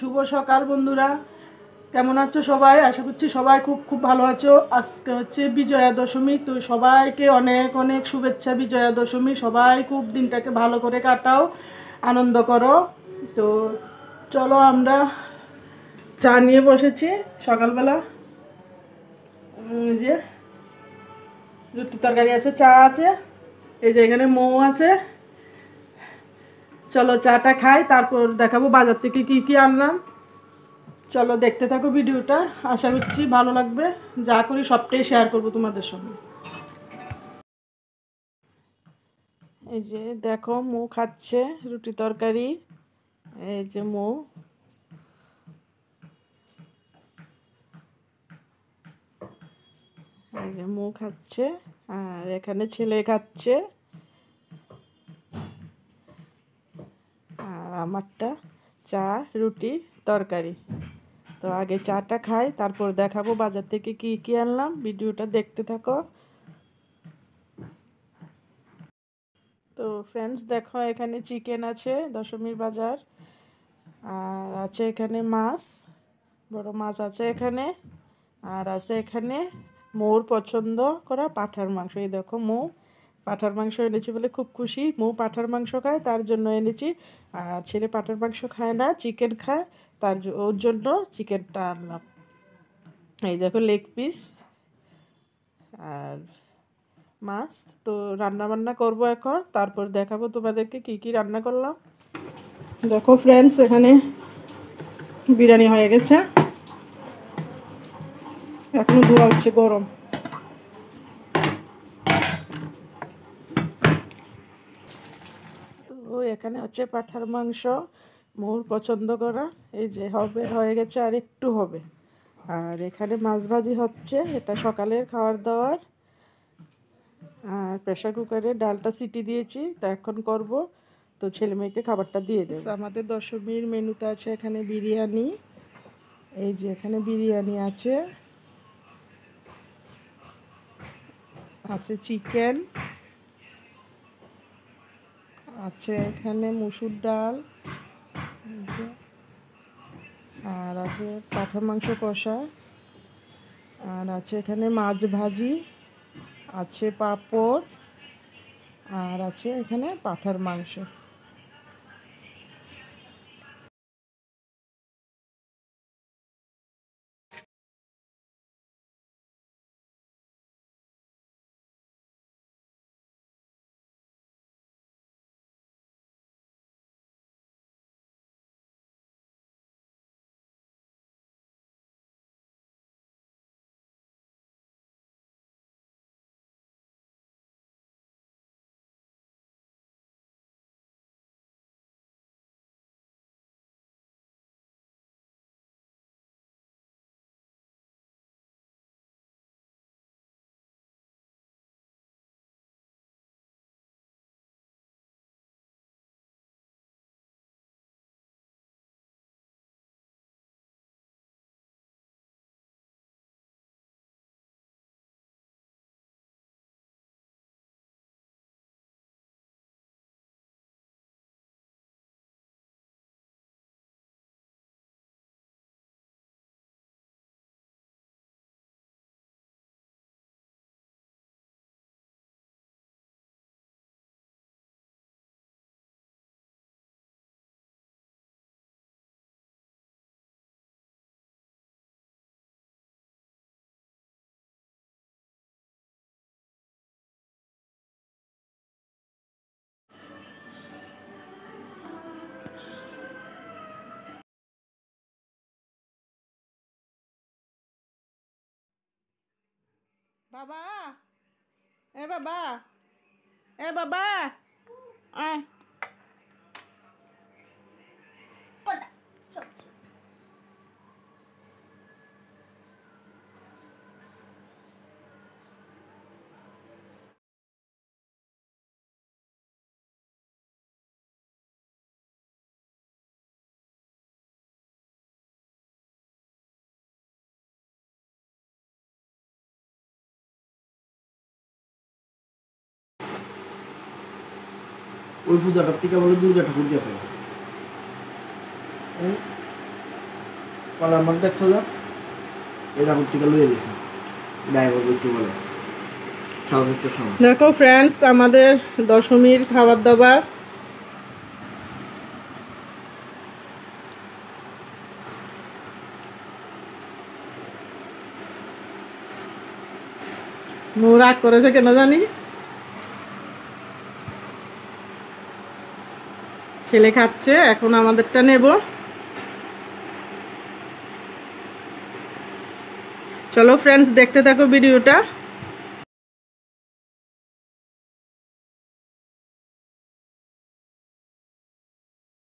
শুভ সকাল বন্ধুরা। কেমন আছো সবাই? আশা করছি সবাই খুব খুব ভালো আছো। আজকে হচ্ছে বিজয়া দশমী তো সবাইকে অনেক অনেক শুভেচ্ছা বিজয়া দশমী সবাই খুব দিনটাকে ভালো করে কাটাও, আনন্দ করো। তো চলো আমরা চা নিয়ে বসেছি সকালবেলা। যে রুটি তরকারি আছে, চা আছে, এই যে এখানে মৌ আছে। চলো চাটা খাই, তারপর দেখাবো বাজার থেকে কি কি আনলাম। চলো দেখতে থাকো ভিডিওটা, আশা করছি ভালো লাগবে। যা করি সবটাই শেয়ার করব তোমাদের সঙ্গে। এই যে দেখো, মৌ খাচ্ছে রুটি তরকারি। এই যে মৌ। এই যে মৌ খাচ্ছে, আর এখানে ছেলে খাচ্ছে আর আমারটা চা, রুটি, তরকারি। তো আগে চাটা খাই, তারপর দেখাবো বাজার থেকে কি কি আনলাম। ভিডিওটা দেখতে থাকো। তো ফ্রেন্ডস দেখো, এখানে চিকেন আছে, দশমীর বাজার। আর আছে এখানে মাছ, বড় মাছ আছে এখানে। আর আছে এখানে মোর পছন্দ করা পাঠার মাংস। এই দেখো মৌ। পাঠার মাংস এনেছি বলে খুব খুশি। মৌ পাঠার মাংস খায়, তার জন্য এনেছি। আর ছেলে পাঠার মাংস খায় না চিকেন খায়, তার ওর জন্য চিকেনটা আনলাম। এই দেখো লেগ পিস আর মাছ। তো রান্না বান্না করব এখন, তারপর দেখাবো তোমাদেরকে কি কি রান্না করলাম। দেখো ফ্রেন্ডস এখানে বিরিয়ানি হয়ে গেছে। এখনও ধোয়া হচ্ছে গরম। তো এখানে হচ্ছে পাঠার মাংস মোর পছন্দ করা। এই যে হবে, হয়ে গেছে আর একটু হবে। আর এখানে মাছ ভাজি হচ্ছে, এটা সকালের খাবার দাওয়ার। আর প্রেশার কুকারে ডালটা সিটি দিয়েছি, তা এখন করব। তো ছেলে মেয়েকে খাবারটা দিয়ে দেবো। আমাদের দশমীর মেনুতে আছে এখানে বিরিয়ানি। এই যে এখানে বিরিয়ানি আছে। আছে চিকেন। আছে এখানে মুসুর ডাল, আর আছে পাঠা মাংস কষা, আর আছে এখানে মাছ ভাজি, আছে পাঁপড়, আর আছে এখানে পাঠার মাংস। বাবা এ বাবা এ বাবা আয় ওই পূজাটার থেকে বলে দুর্গা ঠাকুর গেছে। কলার মধ্যে দেখছ যা এরকম থেকে লুয়ে গেছে। ড্রাইভার একটু বলে। দেখো ফ্রেন্ডস আমাদের দশমীর খাবার দাবার মৌ রাগ করেছে কেন জানি? ছেলে খাচ্ছে এখন আমাদেরটা নেব। চলো ফ্রেন্ডস দেখতে থাকো ভিডিওটা।